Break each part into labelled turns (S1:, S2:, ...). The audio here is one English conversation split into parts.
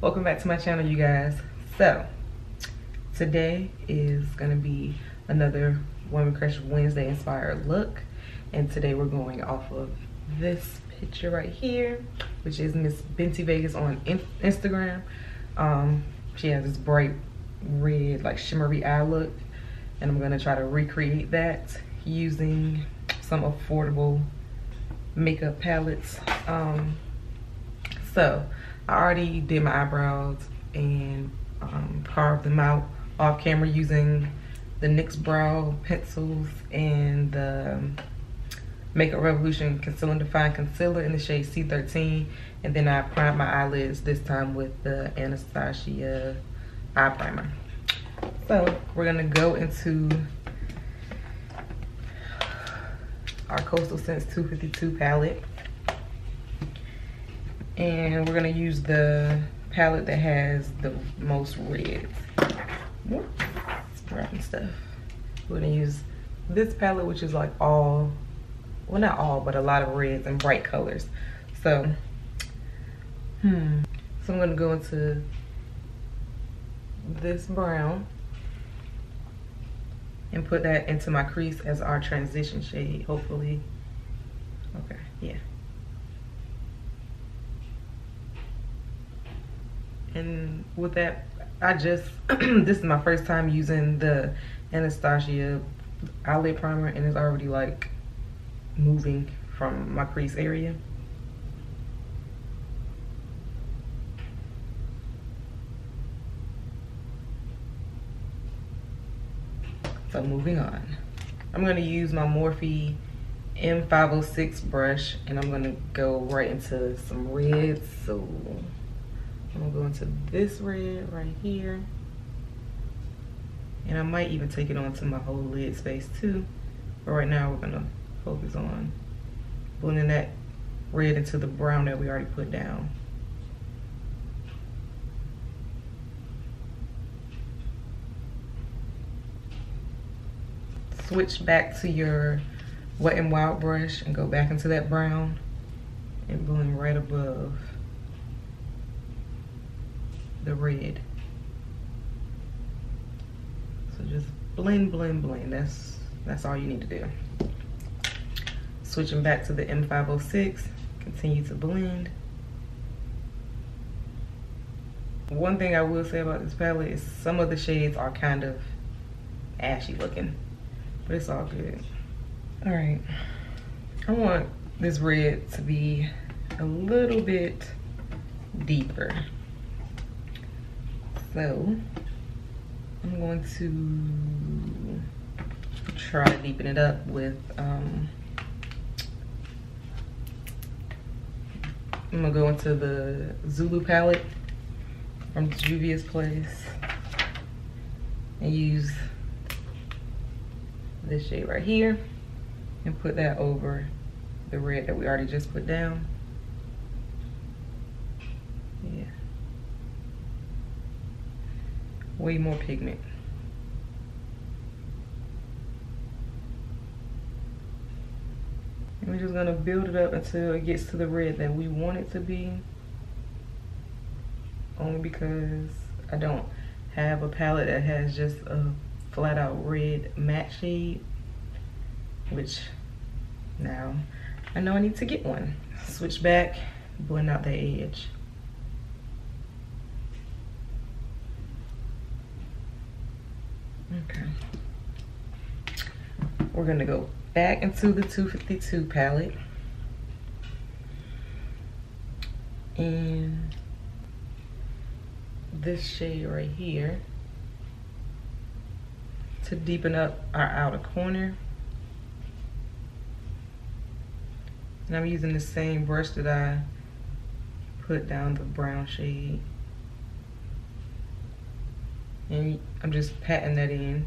S1: welcome back to my channel you guys. So today is gonna be another woman crush wednesday inspired look. And today we're going off of this picture right here which is miss Bentivegas on in instagram. Um she has this bright red like shimmery eye look. And i'm gonna try to recreate that using some affordable makeup palettes. Um so I already did my eyebrows and um, carved them out off camera using the NYX brow pencils and the Makeup Revolution Conceal and Define Concealer in the shade C13. And then I primed my eyelids this time with the Anastasia eye primer. So we're gonna go into our Coastal Scents 252 palette and we're gonna use the palette that has the most reds. Dropping stuff. We're gonna use this palette, which is like all, well not all, but a lot of reds and bright colors. So, hmm. So I'm gonna go into this brown and put that into my crease as our transition shade, hopefully. Okay, yeah. And with that I just this is my first time using the Anastasia eyelid primer and it's already like moving from my crease area. So moving on. I'm gonna use my Morphe M506 brush and I'm gonna go right into some reds so I'm gonna go into this red right here. And I might even take it onto my whole lid space too. But right now we're gonna focus on blending that red into the brown that we already put down. Switch back to your Wet n Wild brush and go back into that brown and blend right above the red. So just blend, blend, blend. That's, that's all you need to do. Switching back to the M506, continue to blend. One thing I will say about this palette is some of the shades are kind of ashy looking, but it's all good. All right, I want this red to be a little bit deeper. So I'm going to try to deepen it up with, um, I'm gonna go into the Zulu palette from Juvia's Place and use this shade right here and put that over the red that we already just put down. Way more pigment. And we're just gonna build it up until it gets to the red that we want it to be. Only because I don't have a palette that has just a flat out red matte shade. Which now I know I need to get one. Switch back, blend out the edge. Okay. We're gonna go back into the 252 palette. And this shade right here to deepen up our outer corner. And I'm using the same brush that I put down the brown shade and I'm just patting that in.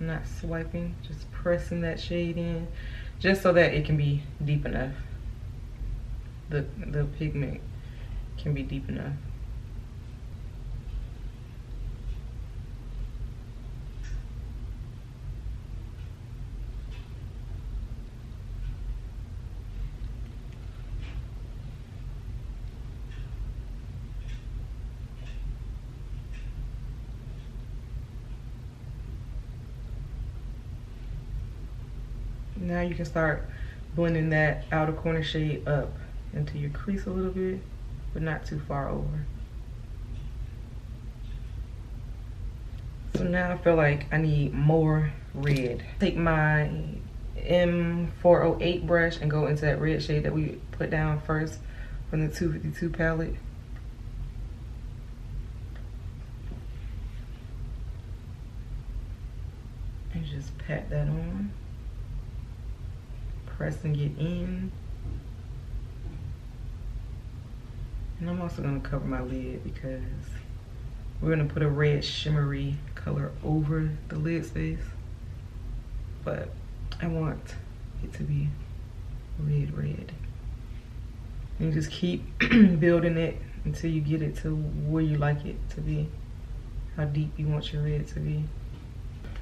S1: I'm not swiping just pressing that shade in just so that it can be deep enough. The the pigment can be deep enough Now you can start blending that outer corner shade up into your crease a little bit, but not too far over. So now I feel like I need more red. Take my M408 brush and go into that red shade that we put down first from the 252 palette. And just pat that on. Pressing it in. And I'm also gonna cover my lid because we're gonna put a red shimmery color over the lid space. But I want it to be red, red. And just keep building it until you get it to where you like it to be. How deep you want your red to be.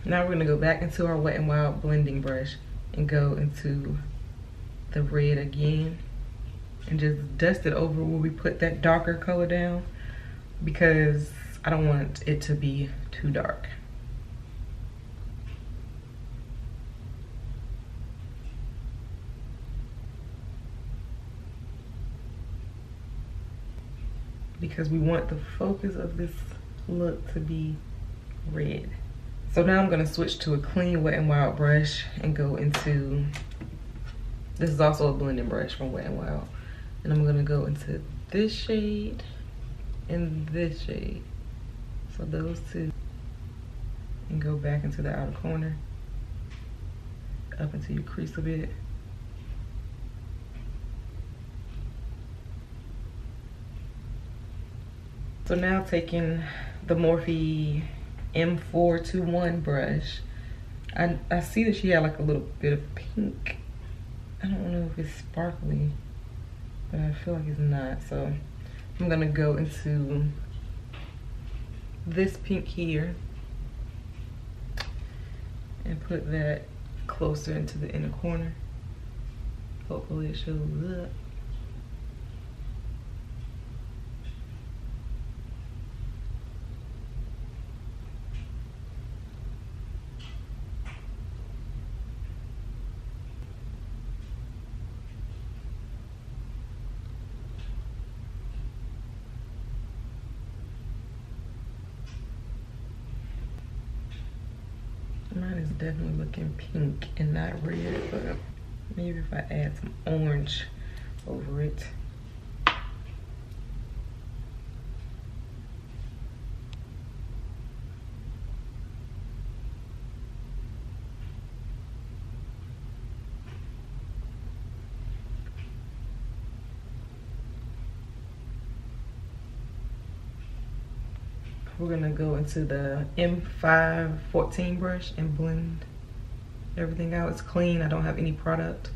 S1: Now we're gonna go back into our Wet n Wild blending brush and go into the red again and just dust it over where we put that darker color down because I don't want it to be too dark. Because we want the focus of this look to be red. So now I'm gonna switch to a clean Wet n Wild brush and go into, this is also a blending brush from Wet n Wild. And I'm gonna go into this shade and this shade. So those two. And go back into the outer corner. Up into your crease a bit. So now taking the Morphe M421 brush. I, I see that she had like a little bit of pink. I don't know if it's sparkly but I feel like it's not. So I'm gonna go into this pink here and put that closer into the inner corner. Hopefully it shows up. Mine is definitely looking pink and not red, but maybe if I add some orange over it. We're go into the M514 brush and blend everything out. It's clean, I don't have any product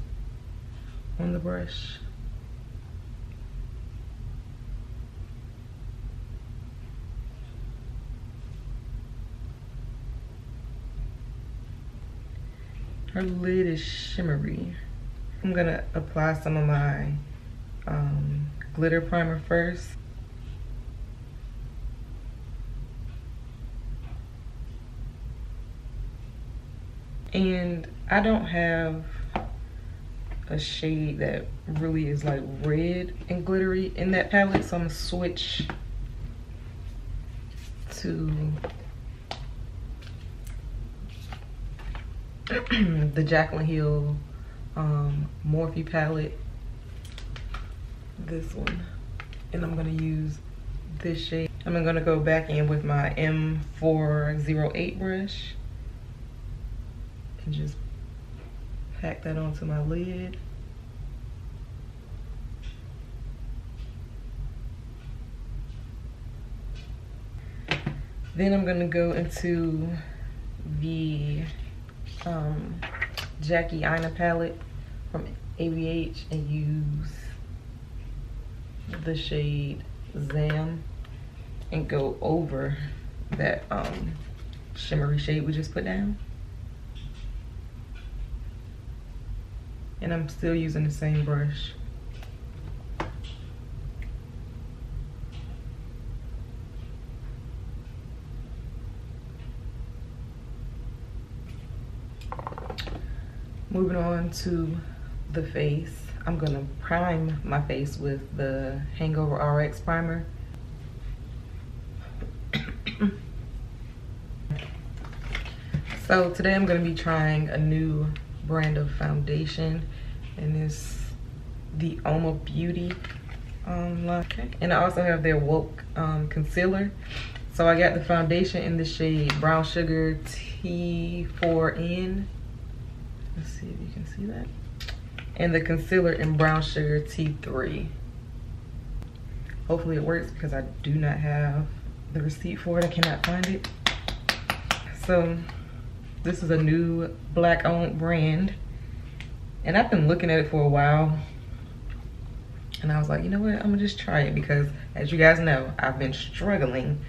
S1: on the brush. Her lid is shimmery. I'm gonna apply some of my um, glitter primer first. And I don't have a shade that really is like red and glittery in that palette. So I'm gonna switch to the Jaclyn Hill um, Morphe palette. This one. And I'm gonna use this shade. I'm gonna go back in with my M408 brush and just pack that onto my lid. Then I'm gonna go into the um, Jackie Aina palette from ABH and use the shade Zam and go over that um, shimmery shade we just put down. And I'm still using the same brush. moving on to the face. I'm gonna prime my face with the Hangover RX primer. so today I'm gonna be trying a new brand of foundation and it's the UOMA Beauty um, line. And I also have their Woke um, concealer. So I got the foundation in the shade Brown Sugar T4N. Let's see if you can see that. And the concealer in Brown Sugar T3. Hopefully it works because I do not have the receipt for it. I cannot find it. So this is a new black owned brand. And I've been looking at it for a while. And I was like, you know what? I'm gonna just try it because as you guys know, I've been struggling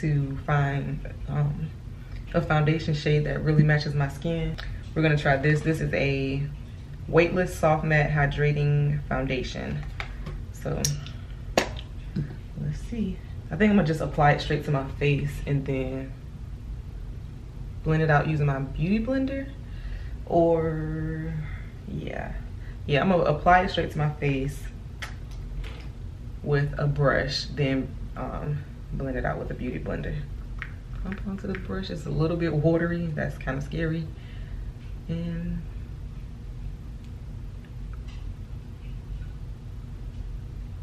S1: to find um, a foundation shade that really matches my skin. We're gonna try this. This is a weightless soft matte hydrating foundation. So let's see. I think I'm gonna just apply it straight to my face and then blend it out using my beauty blender or yeah. Yeah, I'm gonna apply it straight to my face with a brush, then um, blend it out with a beauty blender. Pump onto the brush, it's a little bit watery, that's kind of scary. And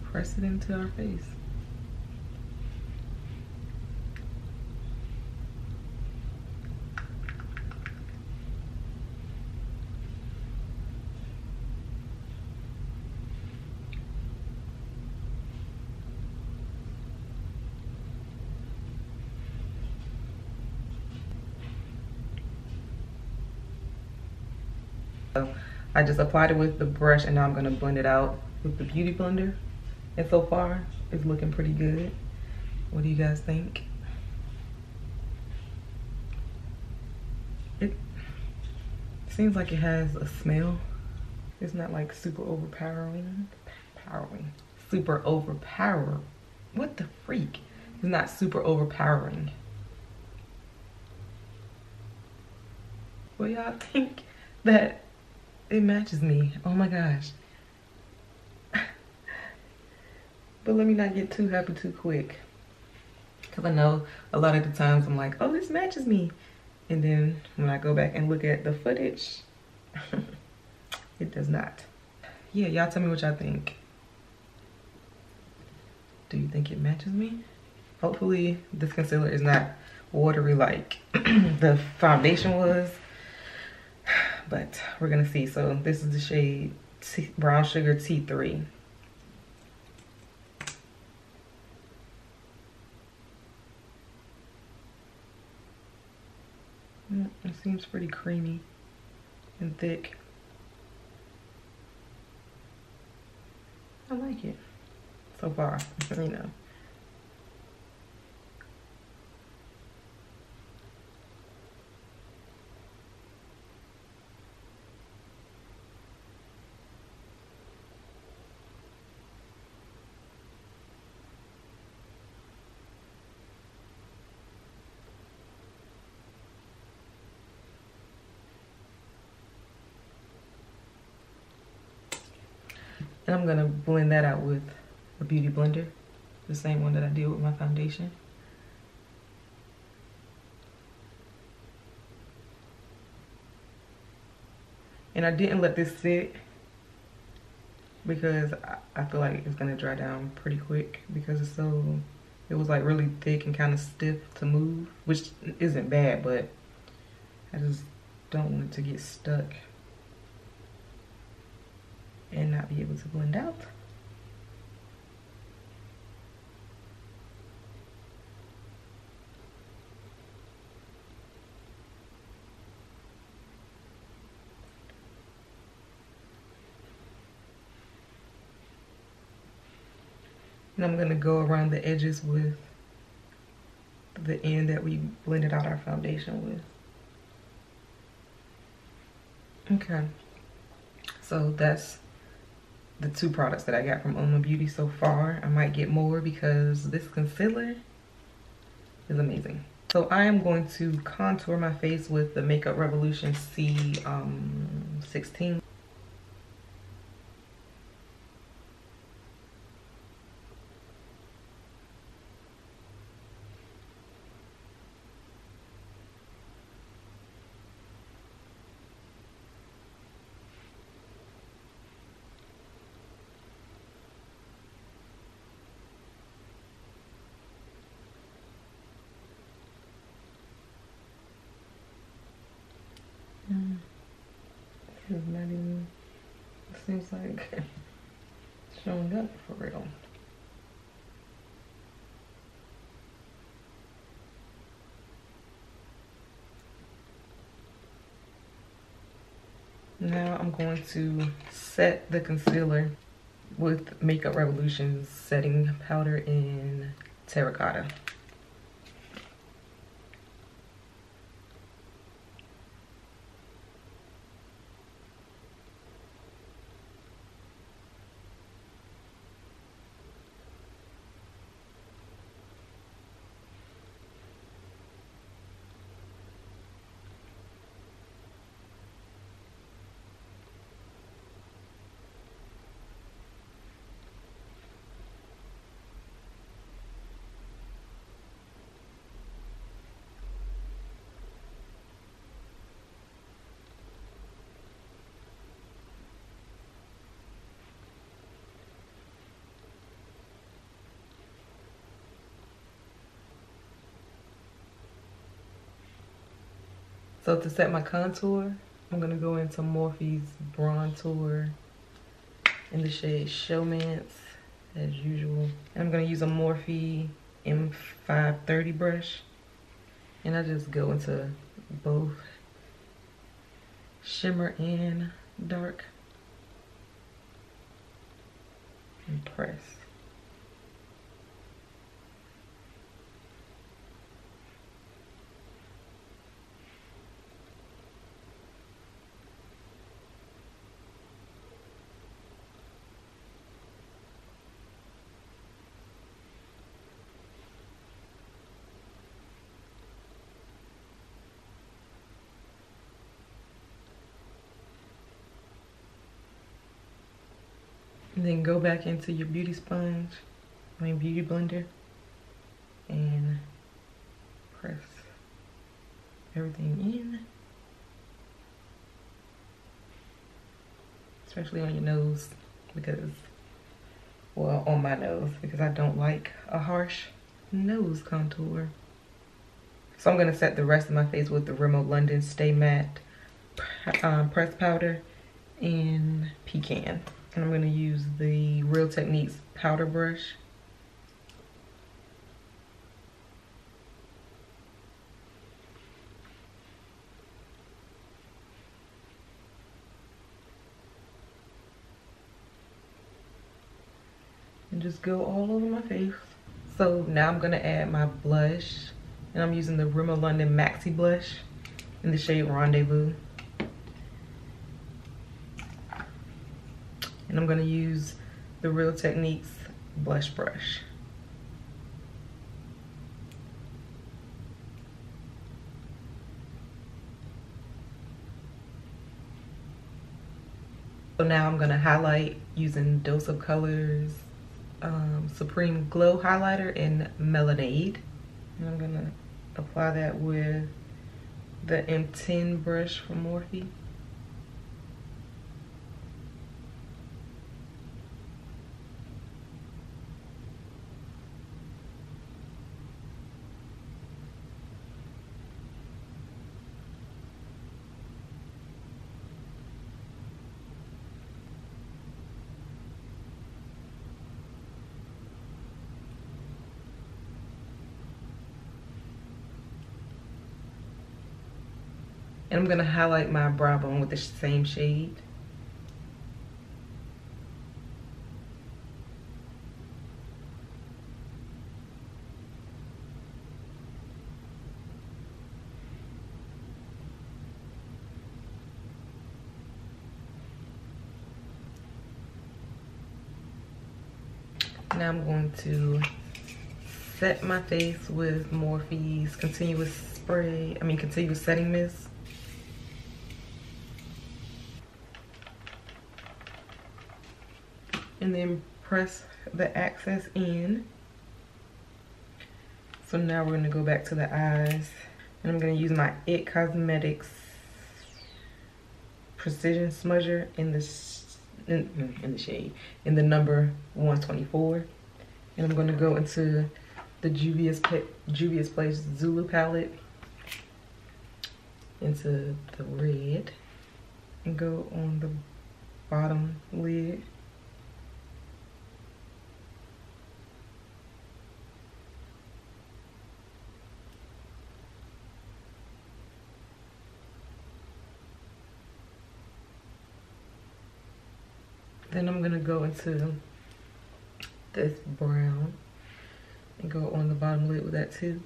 S1: press it into our face. So I just applied it with the brush and now I'm gonna blend it out with the Beauty Blender. And so far, it's looking pretty good. What do you guys think? It seems like it has a smell. It's not like super overpowering. Powering. Super overpowering. What the freak? It's not super overpowering. What y'all think that it matches me. Oh my gosh. but let me not get too happy too quick. Because I know a lot of the times I'm like, oh, this matches me. And then when I go back and look at the footage, it does not. Yeah, y'all tell me what y'all think. Do you think it matches me? Hopefully this concealer is not watery like the foundation was but we're gonna see. So this is the shade T Brown Sugar T3. Mm, it seems pretty creamy and thick. I like it so far, you know. And I'm gonna blend that out with a beauty blender, the same one that I did with my foundation. And I didn't let this sit because I, feel like it's gonna dry down pretty quick because it's so, it was like really thick and kind of stiff to move, which isn't bad, but I just don't want it to get stuck and not be able to blend out. And I'm gonna go around the edges with the end that we blended out our foundation with. Okay, so that's the two products that I got from UOMA Beauty so far. I might get more because this concealer is amazing. So I am going to contour my face with the Makeup Revolution C um, is not even, it seems like showing up for real. Now I'm going to set the concealer with Makeup Revolution's setting powder in terracotta. So to set my contour, I'm gonna go into Morphe's Bronzer in the shade Showmance as usual. And I'm gonna use a Morphe M530 brush. And I just go into both shimmer and dark and press. And then go back into your beauty sponge, I mean beauty blender, and press everything in. Especially on your nose because, well, on my nose because I don't like a harsh nose contour. So I'm gonna set the rest of my face with the Rimmel London Stay Matte um, press powder in Pecan. And I'm going to use the Real Techniques powder brush. And just go all over my face. So now I'm going to add my blush. And I'm using the Rimmel London Maxi Blush in the shade Rendezvous. And I'm gonna use the Real Techniques blush brush. So now I'm gonna highlight using Dose of Colors um, Supreme Glow Highlighter in Melonade. And I'm gonna apply that with the M10 brush from Morphe. And I'm gonna highlight my brow bone with the same shade. Now I'm going to set my face with Morphe's continuous spray, I mean continuous setting mist. And then press the access in. So now we're gonna go back to the eyes and I'm gonna use my IT Cosmetics Precision Smudger in the, in, mm, in the shade, in the number 124. And I'm gonna go into the Juvia's, Juvia's Place Zulu palette into the red and go on the bottom lid. Then I'm gonna go into this brown and go on the bottom lid with that too.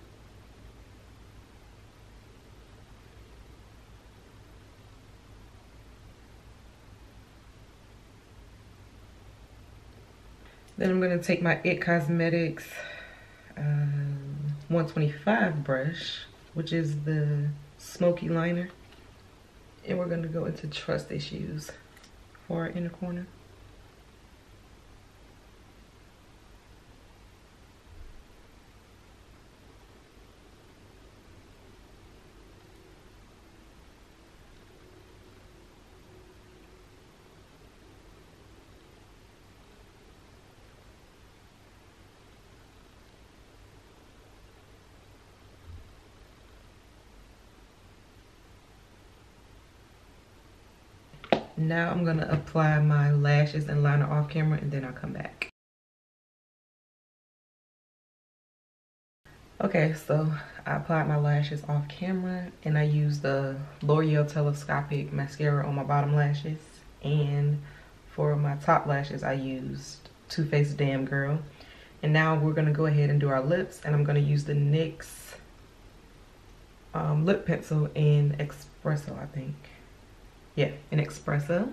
S1: Then I'm gonna take my IT Cosmetics um, 125 brush, which is the smoky liner. And we're gonna go into Trust Issues for our inner corner. Now I'm gonna apply my lashes and liner off camera and then I'll come back. Okay, so I applied my lashes off camera and I used the L'Oreal Telescopic Mascara on my bottom lashes. And for my top lashes, I used Too Faced Damn Girl. And now we're gonna go ahead and do our lips and I'm gonna use the NYX um, lip pencil in Espresso, I think yeah, an espresso.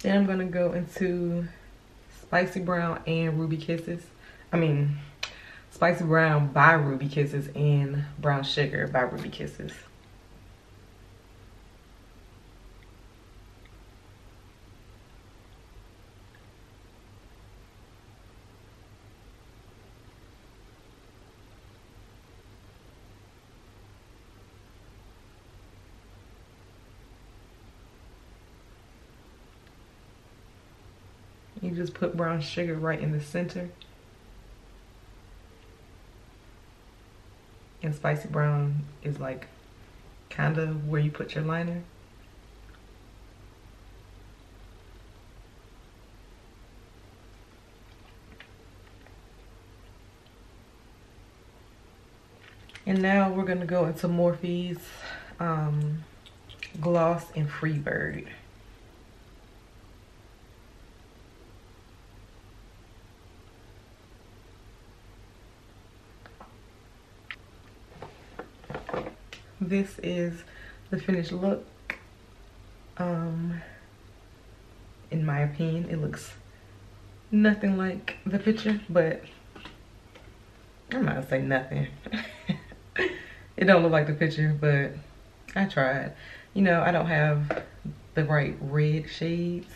S1: Then I'm gonna go into Spicy Brown and Ruby Kisses. I mean, Spicy Brown by Ruby Kisses and Brown Sugar by Ruby Kisses. You just put brown sugar right in the center. And spicy brown is like kind of where you put your liner. And now we're gonna go into Morphe's um, Gloss and Freebird. This is the finished look. Um in my opinion it looks nothing like the picture but i'm not gonna say nothing. It don't look like the picture but i tried. You know i don't have the right red shades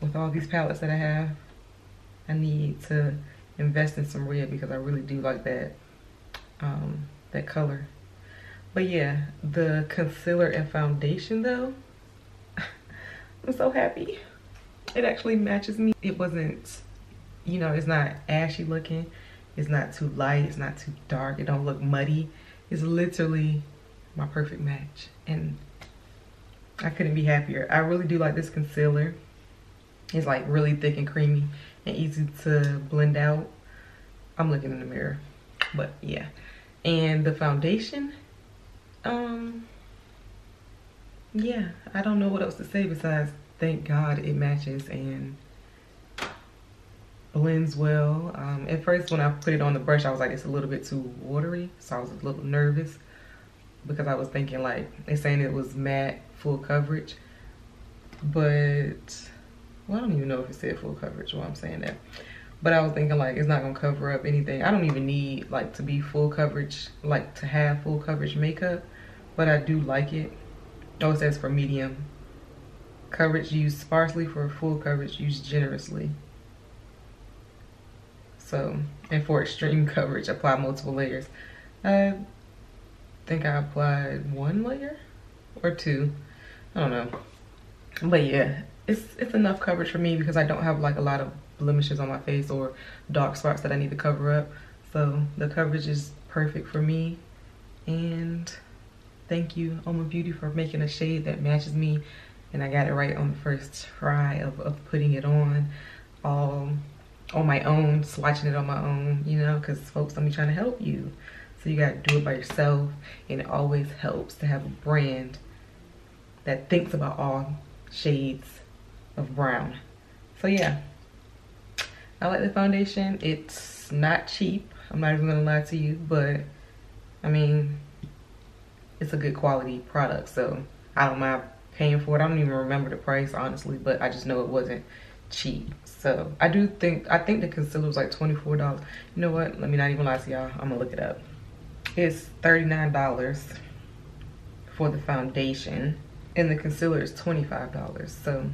S1: with all these palettes that i have. I need to invest in some red because i really do like that um that color but yeah, the concealer and foundation though, I'm so happy. It actually matches me. It wasn't, you know, it's not ashy looking. It's not too light, it's not too dark. It don't look muddy. It's literally my perfect match. And I couldn't be happier. I really do like this concealer. It's like really thick and creamy and easy to blend out. I'm looking in the mirror, but yeah. And the foundation, um yeah i don't know what else to say besides thank god it matches and blends well. Um at first when i put it on the brush i was like it's a little bit too watery so i was a little nervous because i was thinking like they're saying it was matte full coverage but well i don't even know if it said full coverage while i'm saying that but I was thinking like it's not gonna cover up anything. I don't even need like to be full coverage, like to have full coverage makeup, but I do like it. Oh, it says for medium coverage use. Sparsely for full coverage use generously. So and for extreme coverage apply multiple layers. I think i applied one layer or two. I don't know. But yeah it's it's enough coverage for me because i don't have like a lot of blemishes on my face or dark spots that i need to cover up. So the coverage is perfect for me. And thank you UOMA Beauty for making a shade that matches me. And I got it right on the first try of, of putting it on all on my own, swatching it on my own, you know, because folks, I'm trying to help you. So you got to do it by yourself. And it always helps to have a brand that thinks about all shades of brown. So yeah, I like the foundation. It's not cheap. I'm not even gonna lie to you, but I mean, it's a good quality product, so I don't mind paying for it. I don't even remember the price, honestly, but I just know it wasn't cheap. So I do think, I think the concealer was like $24. You know what? Let me not even lie to y'all. I'm gonna look it up. It's $39 for the foundation and the concealer is $25. So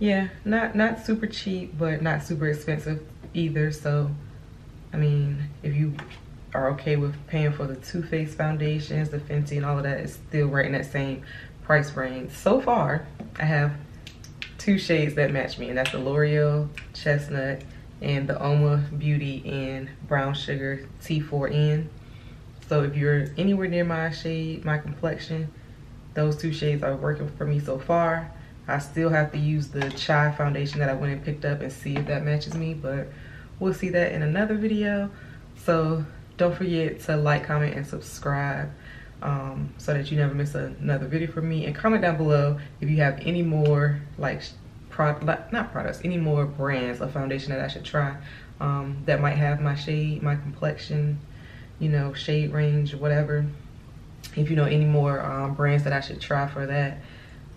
S1: yeah, not, not super cheap, but not super expensive either. So, I mean, if you are okay with paying for the Too Faced foundations, the Fenty and all of that, it's still right in that same price range. So far, I have two shades that match me, and that's the L'Oreal Chestnut and the UOMA Beauty in Brown Sugar T4N. So if you're anywhere near my shade, my complexion, those two shades are working for me so far. I still have to use the Chai foundation that I went and picked up and see if that matches me, but we'll see that in another video. So don't forget to like, comment, and subscribe um, so that you never miss another video from me. And comment down below if you have any more like, product, not products, any more brands of foundation that I should try um, that might have my shade, my complexion, you know, shade range, whatever. If you know any more um, brands that I should try for that,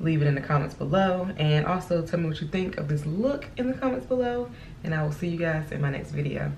S1: leave it in the comments below. And also tell me what you think of this look in the comments below. And I will see you guys in my next video.